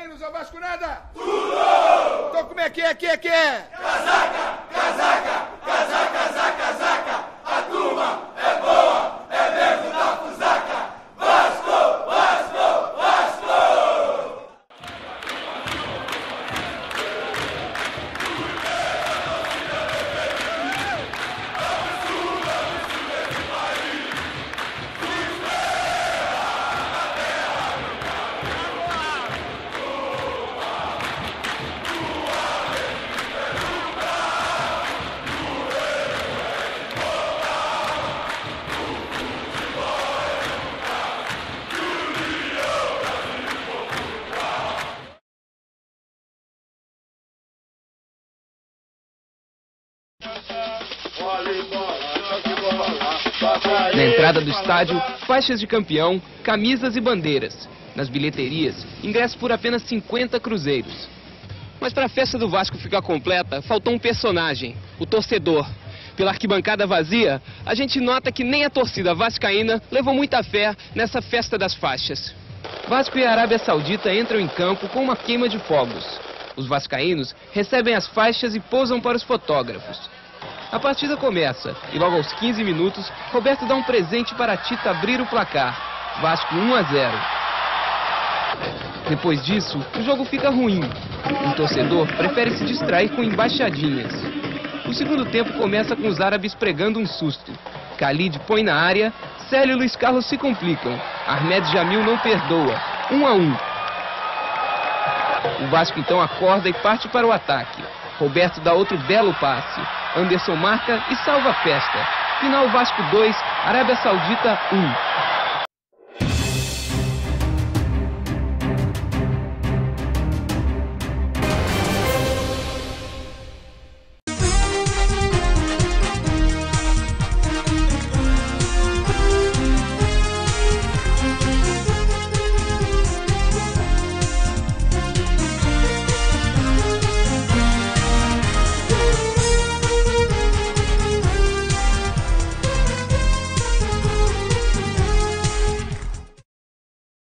Vascaínos, a Vasco nada? Tudo! Então como é que é, que é, que é? Casaca, casaca! Na entrada do estádio, faixas de campeão, camisas e bandeiras. Nas bilheterias, ingressos por apenas 50 cruzeiros. Mas para a festa do Vasco ficar completa, faltou um personagem, o torcedor. Pela arquibancada vazia, a gente nota que nem a torcida vascaína levou muita fé nessa festa das faixas. Vasco e Arábia Saudita entram em campo com uma queima de fogos. Os vascaínos recebem as faixas e posam para os fotógrafos. A partida começa e logo aos 15 minutos, Roberto dá um presente para a Tita abrir o placar. Vasco 1 a 0. Depois disso, o jogo fica ruim. O torcedor prefere se distrair com embaixadinhas. O segundo tempo começa com os árabes pregando um susto. Khalid põe na área, Célio e Luiz Carlos se complicam. Ahmed Jamil não perdoa. 1 a 1. O Vasco então acorda e parte para o ataque. Roberto dá outro belo passe. Anderson marca e salva a festa. Final Vasco 2, Arábia Saudita 1.